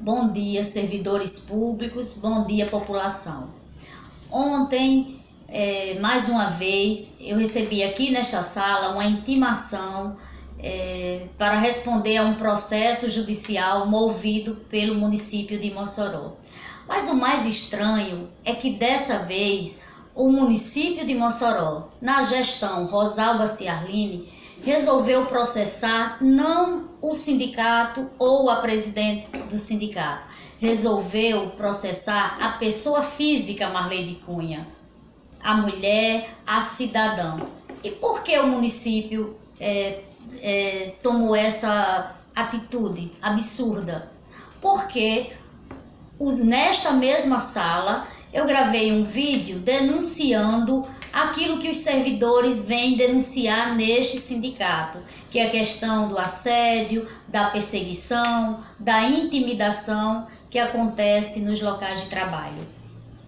bom dia, servidores públicos, bom dia, população. Ontem, é, mais uma vez, eu recebi aqui nesta sala uma intimação é, para responder a um processo judicial movido pelo município de Mossoró. Mas o mais estranho é que dessa vez o município de Mossoró, na gestão Rosalba Ciarline, resolveu processar não o sindicato ou a presidente do sindicato, resolveu processar a pessoa física Marlene Cunha, a mulher, a cidadã. E por que o município é, é, tomou essa atitude absurda? Porque os, nesta mesma sala eu gravei um vídeo denunciando aquilo que os servidores vêm denunciar neste sindicato, que é a questão do assédio, da perseguição, da intimidação que acontece nos locais de trabalho.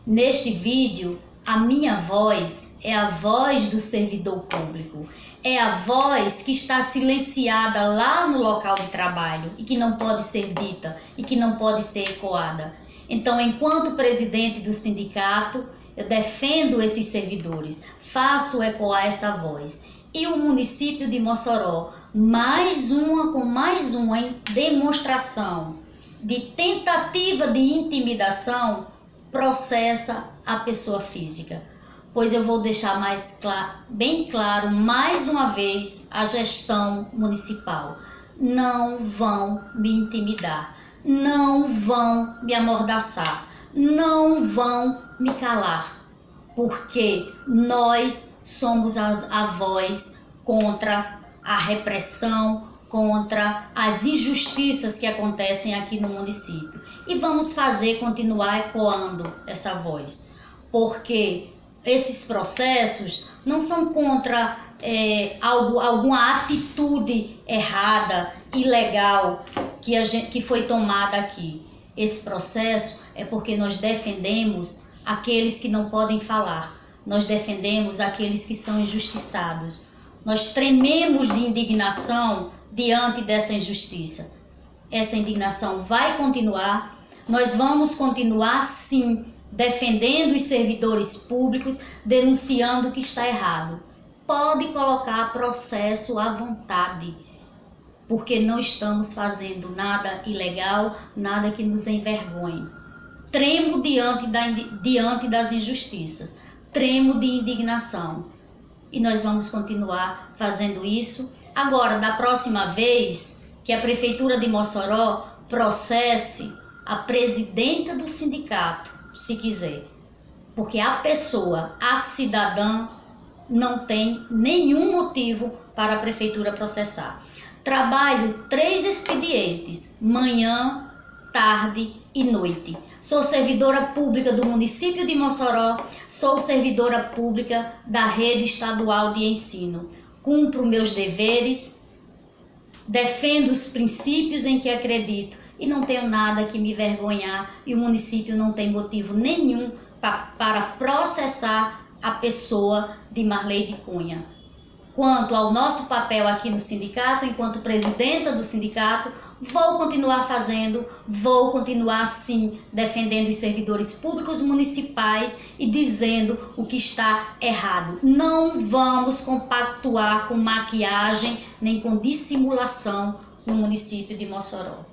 Neste vídeo, a minha voz é a voz do servidor público, é a voz que está silenciada lá no local de trabalho e que não pode ser dita e que não pode ser ecoada. Então, enquanto presidente do sindicato, eu defendo esses servidores, faço ecoar essa voz. E o município de Mossoró, mais uma com mais uma demonstração de tentativa de intimidação, processa a pessoa física. Pois eu vou deixar mais claro, bem claro mais uma vez a gestão municipal. Não vão me intimidar, não vão me amordaçar, não vão me calar, porque nós somos as, a voz contra a repressão, contra as injustiças que acontecem aqui no município. E vamos fazer continuar ecoando essa voz, porque esses processos não são contra é, algo, alguma atitude errada, ilegal que, a gente, que foi tomada aqui. Esse processo é porque nós defendemos aqueles que não podem falar, nós defendemos aqueles que são injustiçados. Nós trememos de indignação diante dessa injustiça. Essa indignação vai continuar, nós vamos continuar sim defendendo os servidores públicos, denunciando o que está errado. Pode colocar processo à vontade porque não estamos fazendo nada ilegal, nada que nos envergonhe. Tremo diante, da, diante das injustiças, tremo de indignação. E nós vamos continuar fazendo isso. Agora, da próxima vez que a Prefeitura de Mossoró processe a presidenta do sindicato, se quiser, porque a pessoa, a cidadã, não tem nenhum motivo para a prefeitura processar. Trabalho três expedientes, manhã, tarde e noite. Sou servidora pública do município de Mossoró, sou servidora pública da rede estadual de ensino. Cumpro meus deveres, defendo os princípios em que acredito e não tenho nada que me vergonhar e o município não tem motivo nenhum para processar a pessoa de Marley Cunha quanto ao nosso papel aqui no sindicato, enquanto presidenta do sindicato, vou continuar fazendo, vou continuar sim defendendo os servidores públicos municipais e dizendo o que está errado. Não vamos compactuar com maquiagem nem com dissimulação no município de Mossoró.